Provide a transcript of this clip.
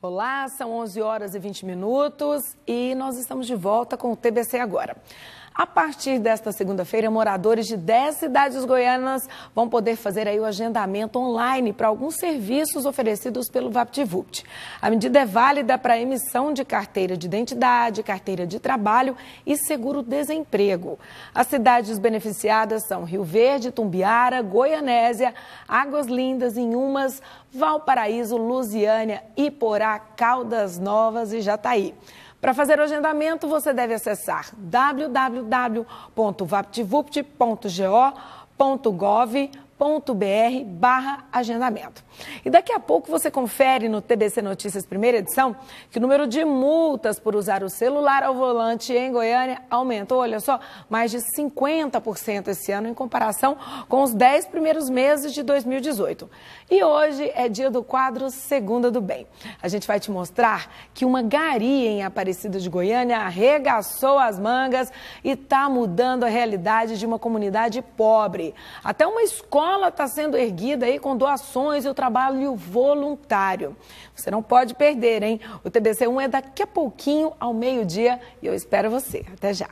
Olá, são 11 horas e 20 minutos e nós estamos de volta com o TBC agora. A partir desta segunda-feira, moradores de 10 cidades goianas vão poder fazer aí o agendamento online para alguns serviços oferecidos pelo VaptVupt. A medida é válida para emissão de carteira de identidade, carteira de trabalho e seguro-desemprego. As cidades beneficiadas são Rio Verde, Tumbiara, Goianésia, Águas Lindas, Inhumas, Valparaíso, Lusiânia, Iporá, Caldas Novas e Jataí. Para fazer o agendamento, você deve acessar www.vaptvupt.go.gov.br br barra agendamento. E daqui a pouco você confere no TBC Notícias primeira edição que o número de multas por usar o celular ao volante em Goiânia aumentou, olha só, mais de 50% esse ano em comparação com os 10 primeiros meses de 2018. E hoje é dia do quadro Segunda do Bem. A gente vai te mostrar que uma garia em Aparecida de Goiânia arregaçou as mangas e está mudando a realidade de uma comunidade pobre. Até uma escola escola está sendo erguida aí com doações e o trabalho voluntário. Você não pode perder, hein? O TBC1 é daqui a pouquinho ao meio-dia e eu espero você. Até já.